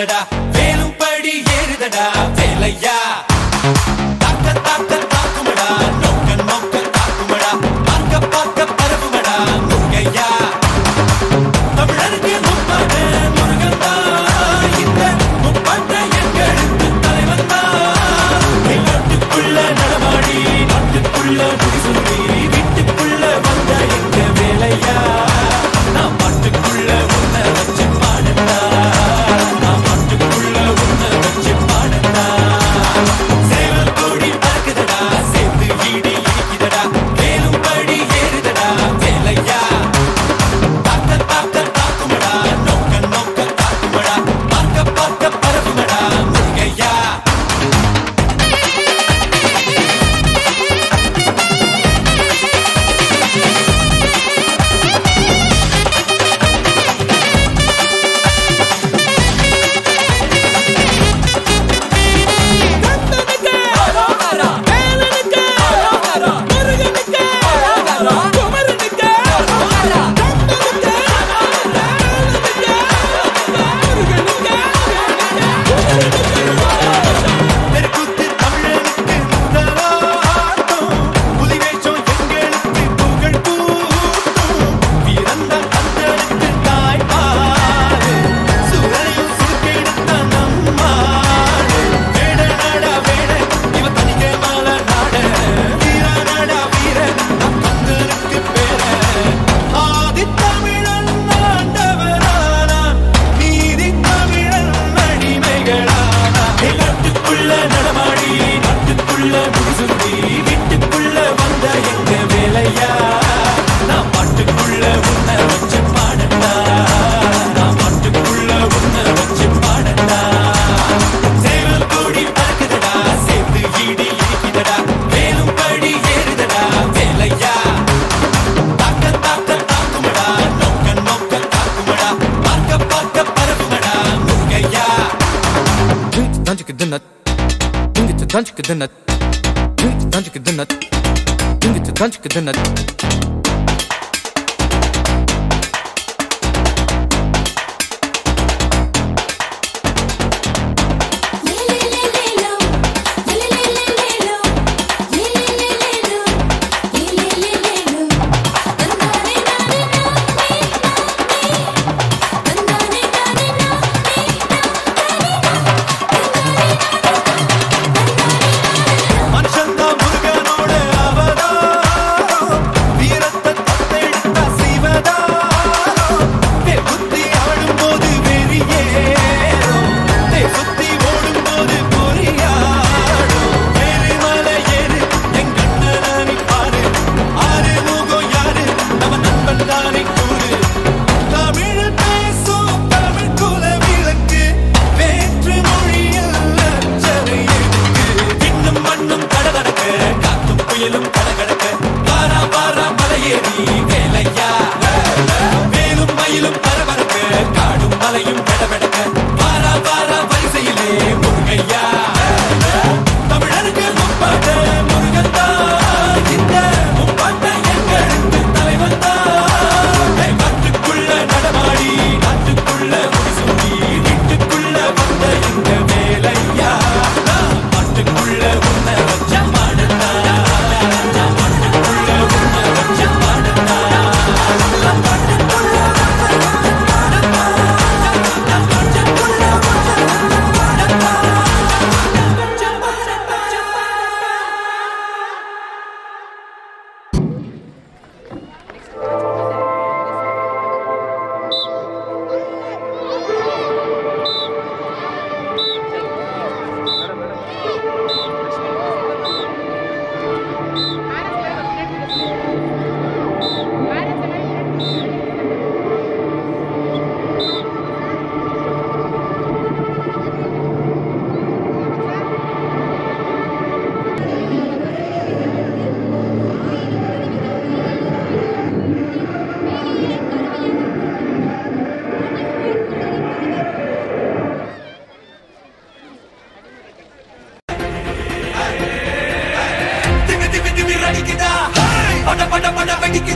ஏறுதடா வேலும் படி ஏறுதடா வேலையா? 단축 그대나 단축 그대나 단축 그대나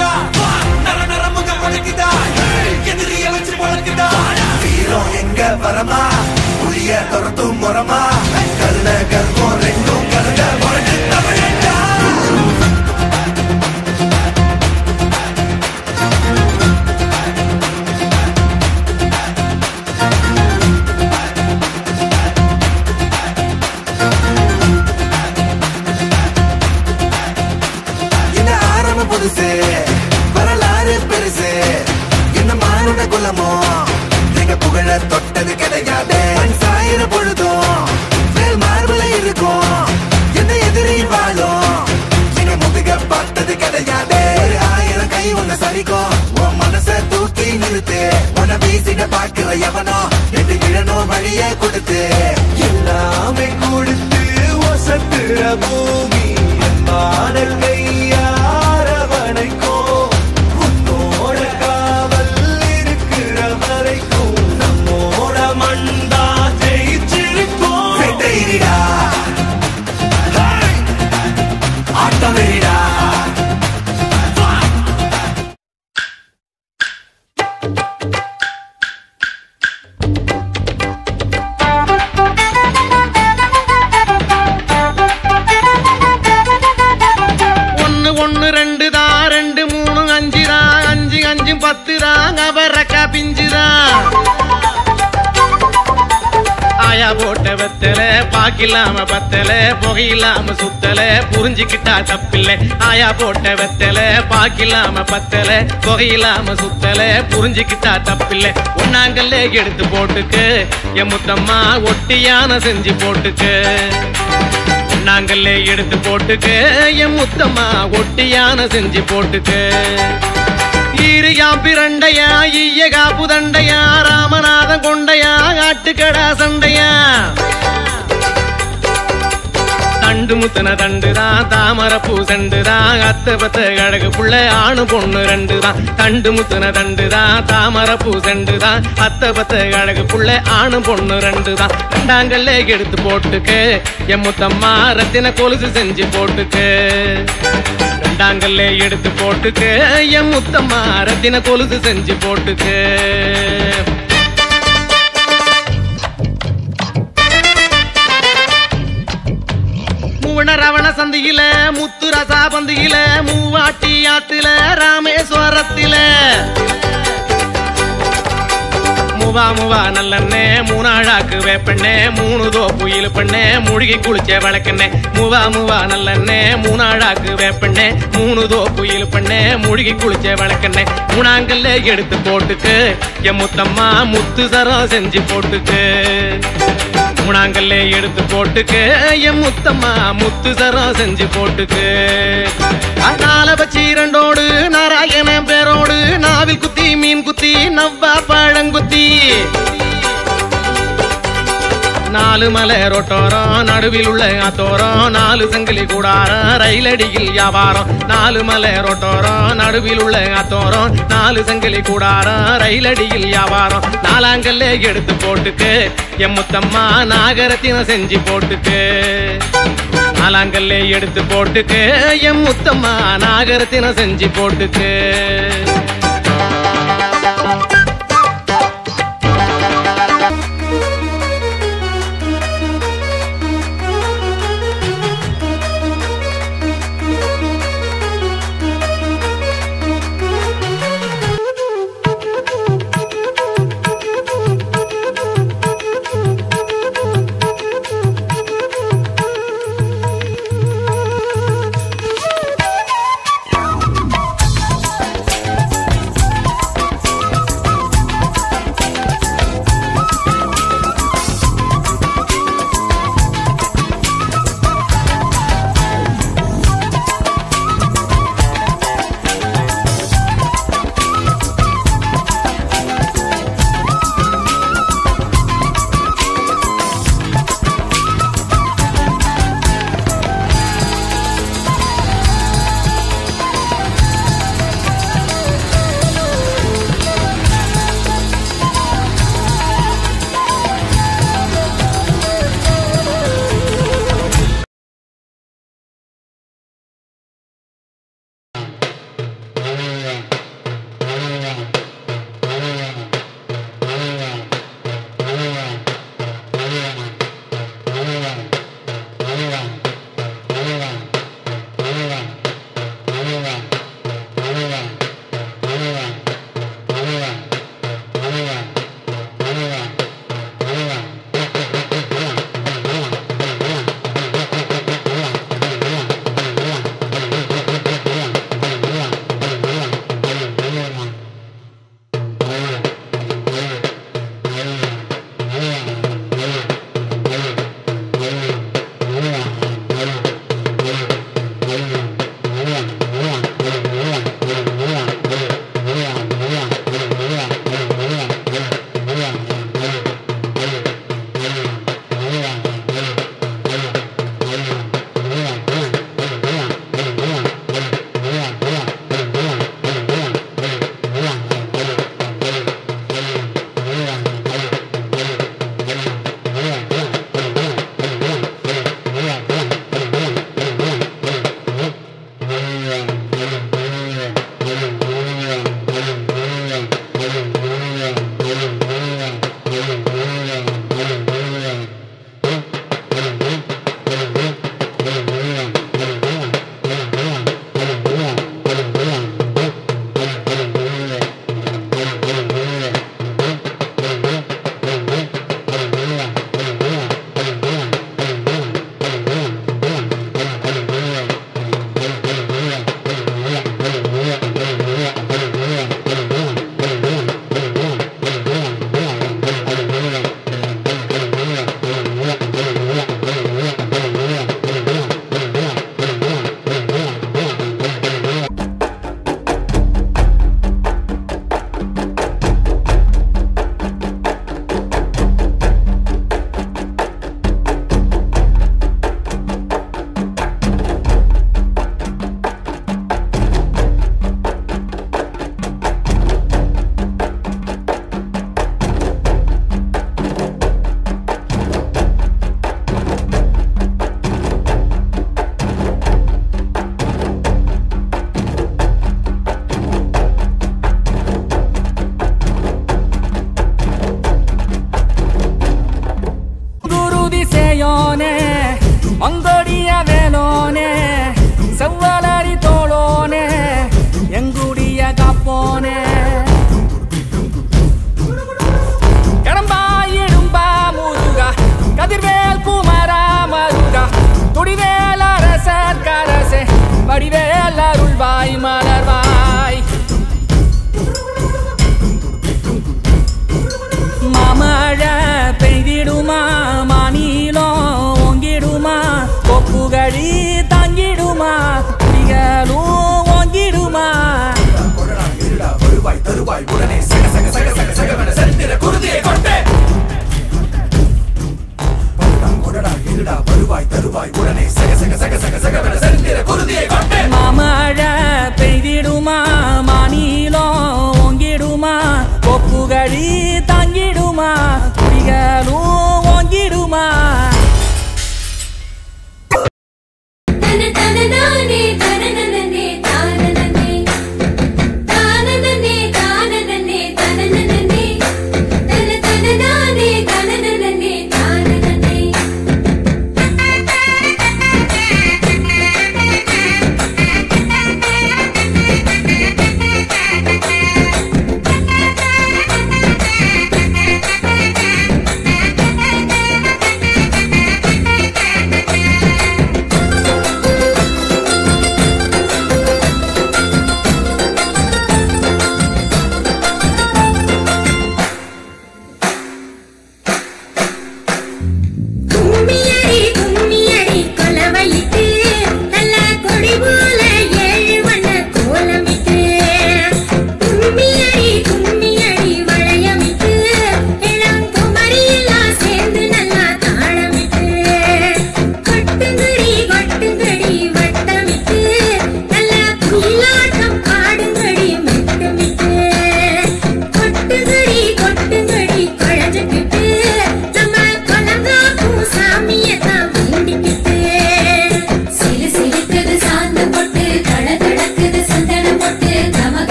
பழக்குதா நர நரமுக வச்சு பழக்குதா வீரம் எங்க வரமா? புளிய துரத்தும் முறமா கருணக நாக்கில்லாம பத்தல புகையில்லாம சுத்தல புரிஞ்சுக்கிட்டா தப்பில்ல. ஆயா போட்ட வெத்தல பாக்கில்லாம பத்தல புகையில்லாம சுத்தல புரிஞ்சுக்கிட்டா தப்பில்ல. ஒன்னாங்கல்ல எடுத்து போட்டுக்கு எமுத்தம்மா ஒட்டியான செஞ்சு போட்டுக்கு. நாங்களே எடுத்து போட்டுக்கு என் முத்தம்மா ஒட்டியான செஞ்சு போட்டுக்கு. ஈரியா பிரண்டையா ஈய காப்பு தண்டையா ராமநாதன் கொண்டையா ஆட்டுக்கடா சண்டையா. தண்டு முத்தன தண்டு தான் தாமரை பூ செண்டு தான் அத்த பத்த அழகு புள்ள ஆணு பொண்ணு ரெண்டு தான். தண்டு முத்தன தண்டு தான் தாமரை பூ செண்டு தான் அத்த பத்த அழகு புள்ள ஆணு பொண்ணு ரெண்டு தான். ரெண்டாங்கல்ல எடுத்து போட்டுக்கு என் முத்தம்மா ரத்தின கொலுசு செஞ்சு போட்டுக்கு. ரெண்டாங்கல்ல எடுத்து போட்டுக்கு என் முத்தம்மா ரத்தின கொலுசு செஞ்சு போட்டுக்கு. மூவன ரவண சந்தியில முத்து ரசா பந்தியில மூவாட்டி ஆத்துல ராமேஸ்வரத்தில. முவா முவா நல்லண்ணே. மூணாழாக்கு வேப்பண்ணே மூணு தோப்பு இழுப்பண்ணே மூழ்கி குளிச்ச வழக்கண்ணே. முவா முவா நல்லண்ணே. மூணாழாக்கு வேப்பண்ணே மூணு தோப்பு இழுப்பண்ணே மூழ்கி குளிச்ச வழக்கண்ணே. மூணாங்கல்ல எடுத்து போட்டுக்கு. என் முத்தம்மா முத்து சரம் செஞ்சு போட்டுக்கு. மூணாங்கல்ல எடுத்து போட்டுக்கு. என் முத்தம்மா முத்து சரம் செஞ்சு போட்டுக்கு. நால வச்சு இரண்டோடு நாராயண பேரோடு. நாவில் குத்தி மீன் குத்தி நவ்வா பழங்குத்தி. நாலு மலை ரொட்டோரம் நடுவில் உள்ள அத்தோரம் நாலு சங்கிலி கூடாரம் ரயிலடியில் வியாபாரம். நாலு மலை ரொட்டோரம் நடுவில் உள்ள அத்தோரம் நாலு சங்கிலி கூடாரம் ரயிலடியில் வியாபாரம். நாலாங்கல்லே எடுத்து போட்டுக்கு எம்முத்தம்மா நாகரத்தின நாகரத்தினம் செஞ்சு போட்டுக்கு. நாலாங்கல்லே எடுத்து போட்டுக்கு எம்முத்தம்மா நாகரத்தினம் செஞ்சு போட்டுக்கு. வாய் மலர்வாய் மாமழ பெய்திடுமா? மாநிலம் ஓங்கிடுமா? கொப்புகழி தங்கிடுமா? புலிகளும் ஓங்கிடுமா? வருவாய் தருவாய் உடனே சக சக சக சக சகவன சரித்திர குருதியை கொண்டு கொடடா எதுடா வருவாய் தருவாய் உடனே சக சக சக சக சகவன சரித்திர குருதியை கொண்டு மாமழ பெய்திடுமா மாநிலம்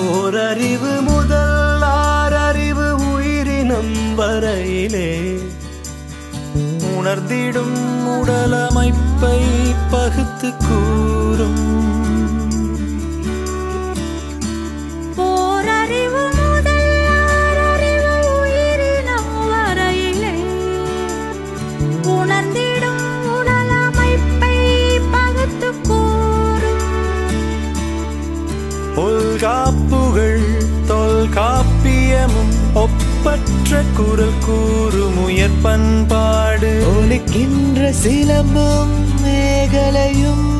ஓரறிவு முதல் ஆறறிவு உயிரினம் வரையிலே உணர்ந்திடும் உடலமைப்பை பகுத்து கூறும். ஒப்பற்ற குரல் கூறும் உயர் பண்பாடு. ஒலிக்கின்ற சிலம்பும் மேகலையும்